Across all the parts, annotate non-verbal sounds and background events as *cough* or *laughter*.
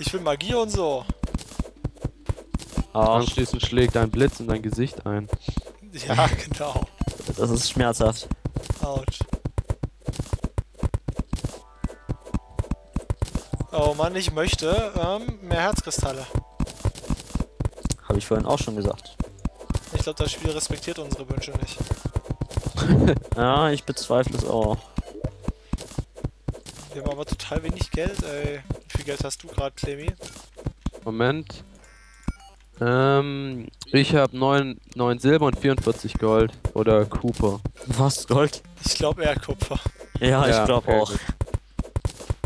Ich will Magie und so. Arsch. Anschließend schlägt ein Blitz in dein Gesicht ein. Ja, genau. Das ist schmerzhaft. Autsch. Oh Mann, ich möchte ähm, mehr Herzkristalle. Habe ich vorhin auch schon gesagt. Ich glaube, das Spiel respektiert unsere Wünsche nicht. *laughs* Ja, ich bezweifle es auch. Wir haben aber total wenig Geld, ey. Wie viel Geld hast du gerade, Clemmy? Moment. Ähm, ich habe 9, 9 Silber und 44 Gold. Oder Cooper. Was, Gold? Ich glaube eher Kupfer. Ja, ich Ja, glaube okay, auch.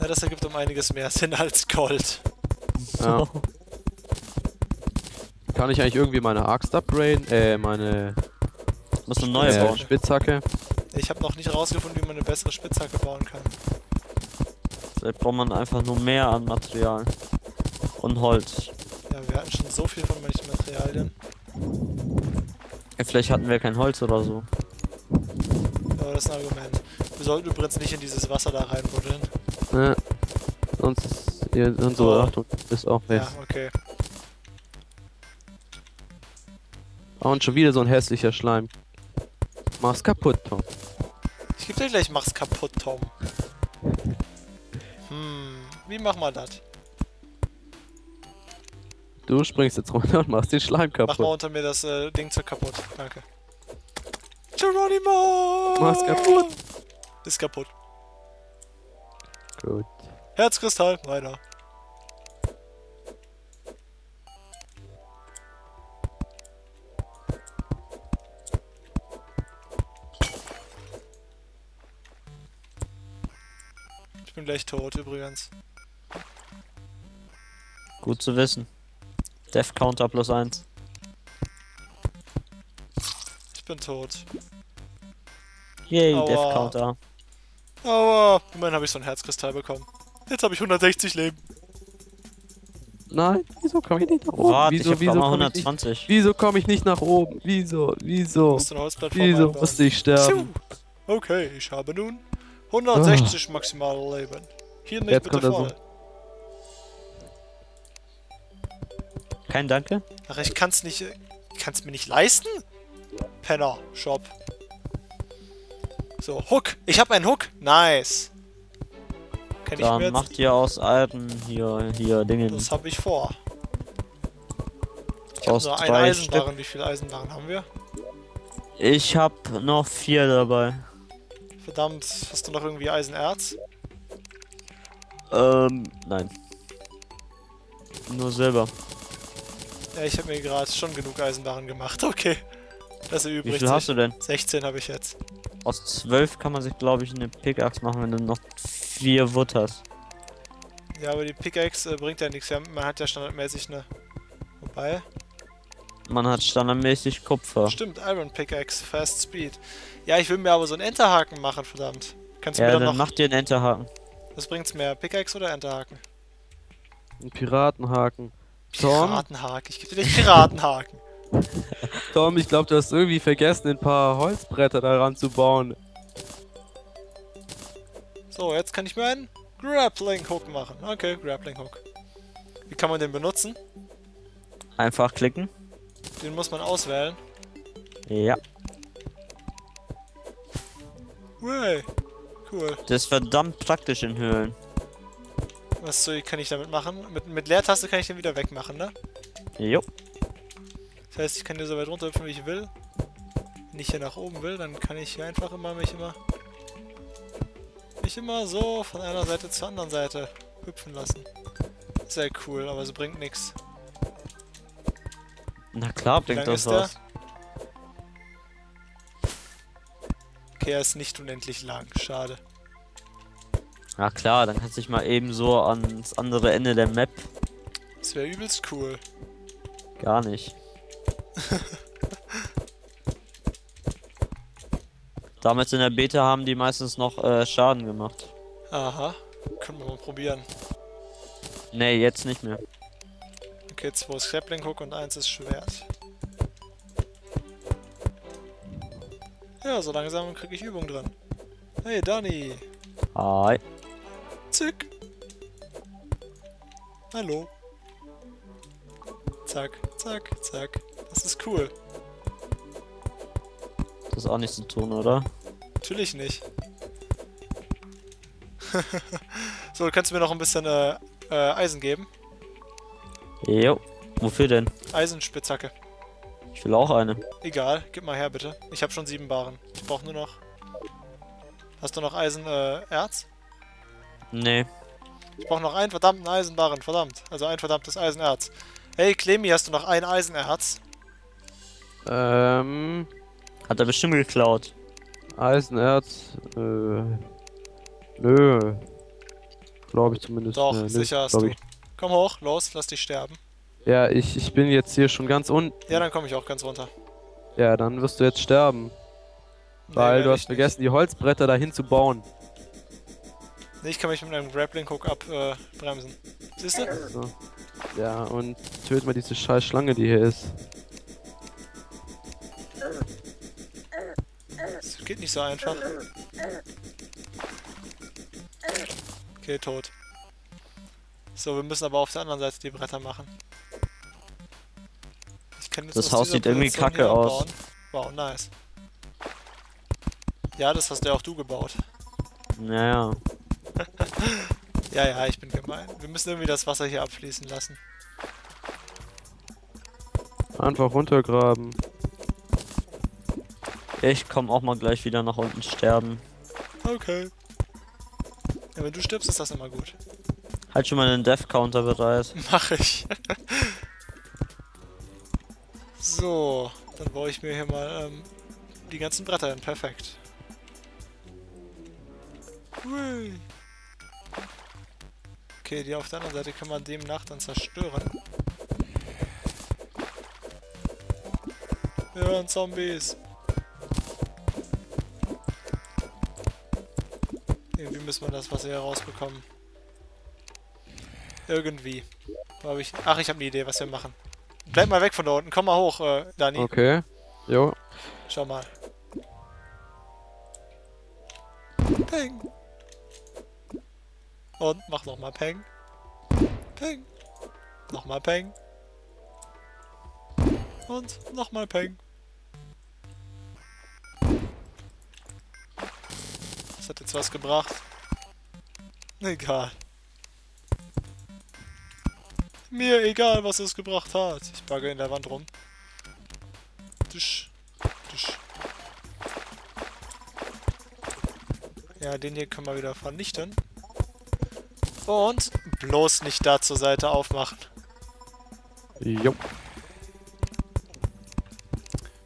Ja, das ergibt um einiges mehr Sinn als Gold. Ja. Kann ich eigentlich irgendwie meine Axt upgraden? Äh, meine Muss eine neue äh, bauen. Spitzhacke. Ich habe noch nicht rausgefunden, wie man eine bessere Spitzhacke bauen kann. Vielleicht braucht man einfach nur mehr an Material. Und Holz. Ja, wir hatten schon so viel von manchen Materialien. Ja, vielleicht hatten wir kein Holz oder so. Aber das ist ein Argument. Wir sollten übrigens nicht in dieses Wasser da reinbuddeln. Ne? Sonst ist hier, unsere Oh. Achtung ist auch weg. Ja, okay. Ah, Und schon wieder so ein hässlicher Schleim. Mach's kaputt, Tom. Ich geb dir gleich, mach's kaputt, Tom. Hm, wie machen wir das? Du springst jetzt runter und machst den Schleim Mach mal kaputt. unter mir das äh, Ding zu kaputt. Danke. Geronimo! Mach's kaputt. Ist kaputt. Gut. Herzkristall, weiter. Bin gleich tot übrigens. Gut zu wissen. Death Counter plus 1. Ich bin tot. Yay, Aua. Death Counter. Aber immerhin habe ich so ein Herzkristall bekommen. Jetzt habe ich 160 Leben. Nein, wieso komme ich nicht nach oben? Warte, ich wieso, wieso komme ich, nicht- 120. wieso komm ich nicht nach oben? Wieso? Wieso? Wieso musste ich sterben? Okay, ich habe nun 160 maximale Leben. Hier nicht Jetzt bitte voll. Kein Danke? Ach, ich kann's nicht. Kann's mir nicht leisten? Penner, Shop. So, Hook. Ich habe einen Hook. Nice. Kann ich mir Dann jetzt. macht ihr aus alten hier, hier Dingen. Das habe ich vor. Ich habe Aus nur drei Eisenbarren. Wie viele Eisenbarren haben wir? Ich hab noch vier dabei. Verdammt, hast du noch irgendwie Eisenerz? Ähm, nein. Nur Silber. Ja, ich habe mir gerade schon genug Eisenbarren gemacht. *laughs* Okay. Das Wie erübrigt viel sich. hast du denn? 16 habe ich jetzt. Aus zwölf kann man sich, glaube ich, eine Pickaxe machen, wenn du noch vier Wood hast. Ja, aber die Pickaxe äh, bringt ja nichts. Man hat ja standardmäßig eine. Wobei. Man hat standardmäßig Kupfer. Stimmt, Iron Pickaxe, Fast Speed. Ja, ich will mir aber so einen Enterhaken machen, verdammt. Kannst du Ja, mir dann dann noch. mach dir einen Enterhaken. Was bringt's mehr? Pickaxe oder Enterhaken? Ein Piratenhaken. Tom? Piratenhaken. Ich geb dir gleich Piratenhaken. *laughs* *laughs* Tom, ich glaube, du hast irgendwie vergessen, ein paar Holzbretter daran zu bauen. So, jetzt kann ich mir einen Grappling Hook machen. Okay, Grappling Hook. Wie kann man den benutzen? Einfach klicken. Den muss man auswählen. Ja. Way. Cool. Das ist verdammt praktisch in Höhlen. Was so kann ich damit machen? Mit, mit Leertaste kann ich den wieder wegmachen, ne? Jo. Das heißt, ich kann hier so weit runterhüpfen, wie ich will. Wenn ich hier nach oben will, dann kann ich hier einfach immer mich immer mich immer so von einer Seite zur anderen Seite hüpfen lassen. Sehr cool, aber es bringt nichts. Na klar, bringt das was. Okay, er ist nicht unendlich lang. Schade. Na klar, dann kannst du dich mal eben so ans andere Ende der Map. Das wäre übelst cool. Gar nicht. *laughs* Damals in der Beta haben die meistens noch äh, Schaden gemacht. Aha. Können wir mal probieren. Nee, jetzt nicht mehr. Okay, zwei ist Grappling Hook und eins ist Schwert. Ja, so langsam kriege ich Übung drin. Hey, Donny. Hi. Zick. Hallo. Zack, zack, zack. Das ist cool. Das ist auch nicht zu tun, oder? Natürlich nicht. *laughs* so, kannst du mir noch ein bisschen äh, äh, Eisen geben? Jo. Wofür denn? Eisenspitzhacke. Ich will auch eine. Egal, gib mal her bitte. Ich habe schon sieben Baren. Ich brauche nur noch... Hast du noch Eisenerz? Äh, Erz? Nee. ich brauche noch einen verdammten Eisenbarren, verdammt. Also ein verdammtes Eisenerz. Hey, Clemi, hast du noch ein Eisenerz? Ähm, Hat er bestimmt geklaut. Eisenerz, äh, nö. Glaube ich zumindest. Doch, äh, nö, sicher hast glaub du. ich. Komm hoch, los, lass dich sterben. Ja, ich, ich bin jetzt hier schon ganz unten. Ja, dann komme ich auch ganz runter. Ja, dann wirst du jetzt sterben. Nee, Weil du hast vergessen, die Holzbretter dahin zu bauen. Nicht. Nee, ich kann mich mit einem Grappling-Hook abbremsen. Äh. Siehst du? So. Ja, und töt mal diese scheiß Schlange, die hier ist. Das geht nicht so einfach. Okay, tot. So, wir müssen aber auf der anderen Seite die Bretter machen. Das aus Haus sieht irgendwie kacke aus. Wow, nice. Ja, das hast ja auch du gebaut. Naja. *laughs* Ja, ja, ich bin gemein. Wir müssen irgendwie das Wasser hier abfließen lassen. Einfach runtergraben. Ich komm auch mal gleich wieder nach unten sterben. Okay. Ja, wenn du stirbst, ist das immer gut. Halt schon mal den Death Counter bereit. Mach ich. so, dann baue ich mir hier mal ähm, die ganzen Bretter hin. Perfekt. Hui. Okay, die auf der anderen Seite kann man demnach dann zerstören. Wir hören Zombies. Irgendwie müssen wir das Wasser hier rausbekommen. Irgendwie. Ich... Ach, ich habe eine Idee, was wir machen. Bleib mal weg von da unten. Komm mal hoch, äh, Dani. Okay. Jo. Schau mal. Peng. Und mach nochmal Peng. Peng. Nochmal Peng. Und nochmal Peng. Das hat jetzt was gebracht. Egal. Mir egal, was es gebracht hat. Ich bugge in der Wand rum. Tisch. Tisch. Ja, den hier können wir wieder vernichten. Und bloß nicht da zur Seite aufmachen. Jo.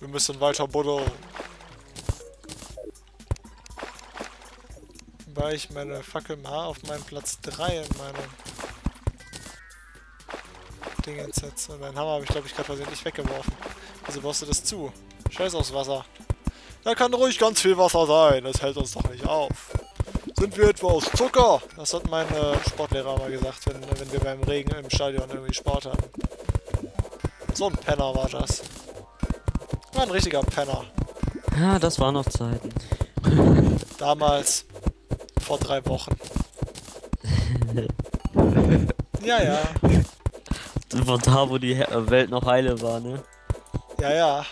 Wir müssen weiter buddeln. Weil ich meine Fackel mal auf meinen Platz 3 in meinem Ding setze. Und meinen Hammer habe ich, glaube ich, gerade versehentlich weggeworfen. Wieso baust du das zu? Scheiß aufs Wasser. Da kann ruhig ganz viel Wasser sein. Das hält uns doch nicht auf. Sind wir etwa aus Zucker? Das hat mein äh, Sportlehrer mal gesagt, wenn, wenn wir beim Regen im Stadion irgendwie Sport hatten. So ein Penner war das. War ein richtiger Penner. Ja, das waren noch Zeiten. *laughs* Damals. Vor drei Wochen. *laughs* ja, ja. Von da, wo die äh, Welt noch heile war, ne? Ja, ja.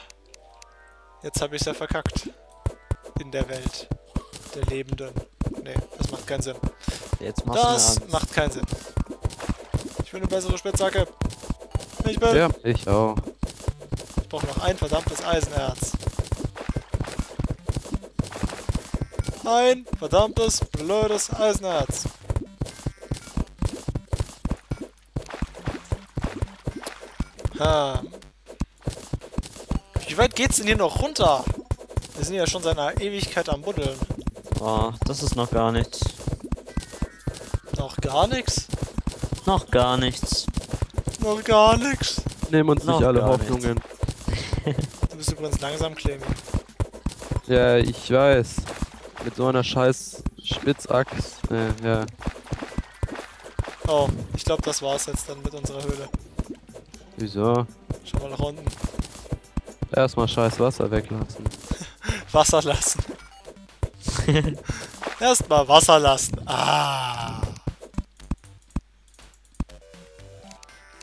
Jetzt habe ich ja verkackt. In der Welt. Der Lebenden. Nee, das macht keinen Sinn. Jetzt machst du Das macht keinen Sinn. Ich will eine bessere Spitzhacke. Ich will. Ja, ich auch. Ich brauche noch ein verdammtes Eisenerz. Ein verdammtes, blödes Eisenerz. Wie weit geht's denn hier noch runter? Wir sind ja schon seit einer Ewigkeit am Buddeln. Oh, das ist noch gar nichts. Noch gar nichts? Noch gar nichts. Noch gar nichts. Nehmen uns Noch nicht alle Hoffnungen. *laughs* Du bist übrigens langsam, Clemi. Ja, ich weiß. Mit so einer scheiß Spitzachs. Äh, ja. Oh, ich glaube, das war's jetzt dann mit unserer Höhle. Wieso? Schau mal nach unten. Erstmal scheiß Wasser weglassen. *laughs* Wasser lassen. *laughs* Erstmal Wasser lassen. Ah.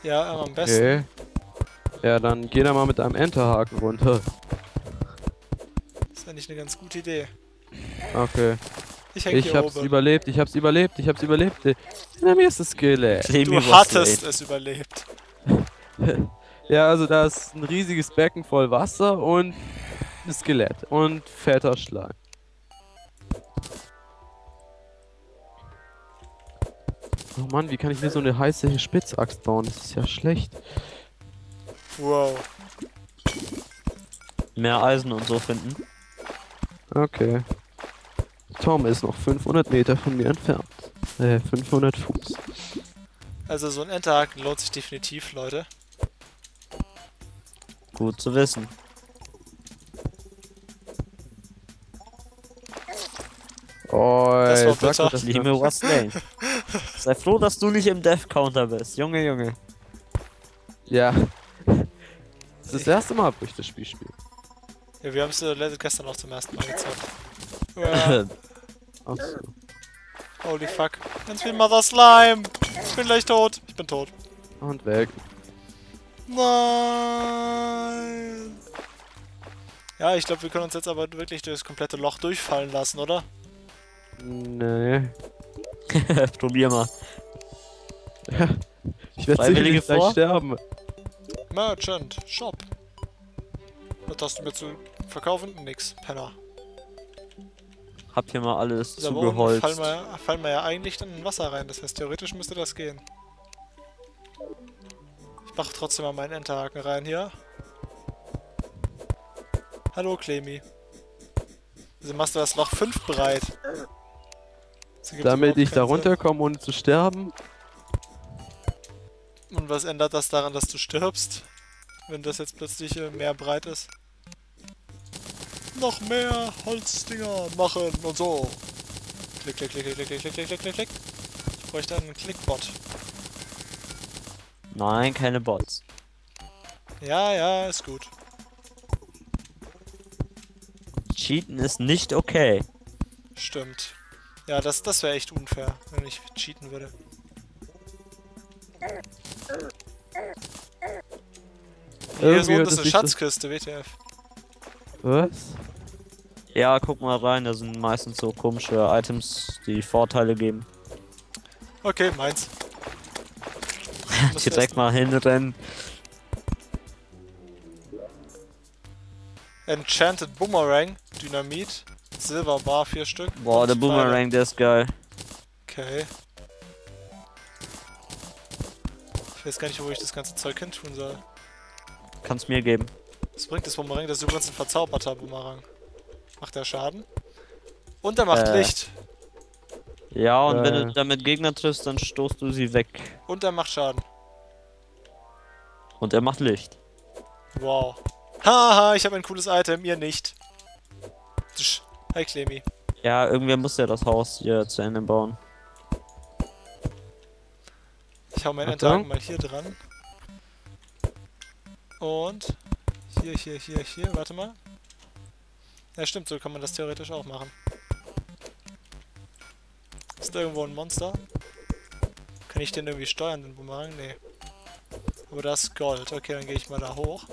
Ja, am besten. Okay. Ja, dann geh da mal mit einem Enterhaken runter. ist eigentlich eine ganz gute Idee. Okay. Ich Ich hab's oben. überlebt, ich hab's überlebt, ich hab's überlebt. Hinter mir ist das Skelett. Du hattest es überlebt. *laughs* Ja, also da ist ein riesiges Becken voll Wasser und ein Skelett und fetter Schleim. Oh Mann, wie kann ich mir so eine heiße Spitzaxt bauen? Das ist ja schlecht. Wow. Mehr Eisen und so finden. Okay. Tom ist noch 500 Meter von mir entfernt. Äh, 500 Fuß. Also so ein Enterhaken lohnt sich definitiv, Leute. Gut zu wissen. Oh, Das war bitter. das late. *laughs* Sei froh, dass du nicht im Death Counter bist. Junge, Junge. Ja. Das ist das erste Mal, wo ich das Spiel spiele. Ja, wir haben es äh, gestern auch zum ersten Mal gezockt. *laughs* Ja, Achso. holy fuck. Ganz viel Mother Slime. Ich bin gleich tot. Ich bin tot. Und weg. Nein. Ja, ich glaube, wir können uns jetzt aber wirklich durch das komplette Loch durchfallen lassen, oder? Nee. *laughs* Probier mal. *laughs* Ich werde sicherlich gleich sterben. Merchant, Shop. Was hast du mir zu verkaufen? Nix, Penner. Hab hier mal alles oben fallen zugeholzt. wir, fallen wir ja eigentlich dann in Wasser rein. Das heißt, theoretisch müsste das gehen. Mach trotzdem mal meinen Enterhaken rein hier. Hallo, Clemi. Wieso machst du das Loch 5 breit? Damit ich da runterkomme, ohne zu sterben. Und was ändert das daran, dass du stirbst? Wenn das jetzt plötzlich äh, mehr breit ist? Noch mehr Holzdinger machen und so. Klick, klick, klick, klick, klick, klick, klick, klick, klick, klick. Ich bräuchte einen Klickbot. Nein, keine Bots. Ja, ja, ist gut. Cheaten ist nicht okay. Stimmt. Ja, das, das wäre echt unfair, wenn ich cheaten würde. Hier ist eine Schatzkiste, WTF. Was? Ja, guck mal rein, da sind meistens so komische Items, die Vorteile geben. Okay, meins. *laughs* Direkt mal hinrennen. Enchanted Boomerang, Dynamit, Silberbar, vier Stück. Boah, der Boomerang, der ist geil. Okay. Ich weiß gar nicht, wo ich das ganze Zeug hin tun soll. Kannst mir geben. Was bringt das Boomerang? Das ist übrigens ein verzauberter Boomerang. Macht er Schaden? Und er macht Äh. Licht. Ja, und wenn Äh. du damit Gegner triffst, dann stoßt du sie weg. Und er macht Schaden. Und er macht Licht. Wow. Haha, ich habe ein cooles Item, ihr nicht. Tsch. Hi Clemi. Ja, irgendwer muss ja das Haus hier zu Ende bauen. Ich hau meinen. Enterhaken mal hier dran. Und hier, hier, hier, hier. Warte mal. Ja, stimmt, so kann man das theoretisch auch machen. Ist da irgendwo ein Monster? Kann ich den irgendwie steuern, den Boomerang? Nee. Aber das ist Gold. Okay, dann gehe ich mal da hoch.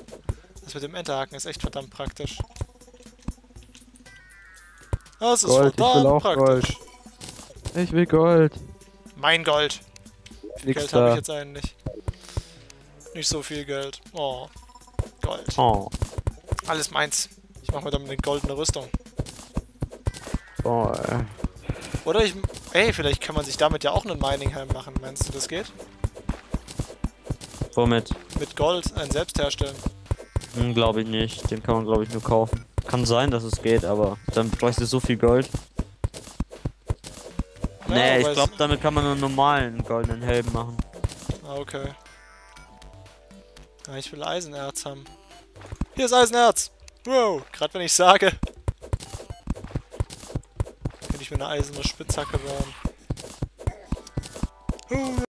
Das mit dem Enterhaken ist echt verdammt praktisch. Das ist Gold, ich will verdammt auch praktisch. Ich will Gold. Mein Gold. Nix Geld habe ich jetzt eigentlich. Nicht so viel Geld. Oh. Gold. Oh. Alles meins. Ich mache mir damit eine goldene Rüstung. Boah, ey. Oder ich. Ey, vielleicht kann man sich damit ja auch einen Mining-Helm machen. Meinst du, das geht? Womit? Mit Gold einen selbst herstellen. Hm, glaube ich nicht. Den kann man, glaube ich, nur kaufen. Kann sein, dass es geht, aber dann bräuchte so viel Gold. Ja, nee, ich glaube, damit kann man einen normalen goldenen Helm machen. Ah, okay. Ja, ich will Eisenerz haben. Hier ist Eisenerz! Wow, gerade wenn ich sage. Könnte ich mir eine eiserne Spitzhacke bauen.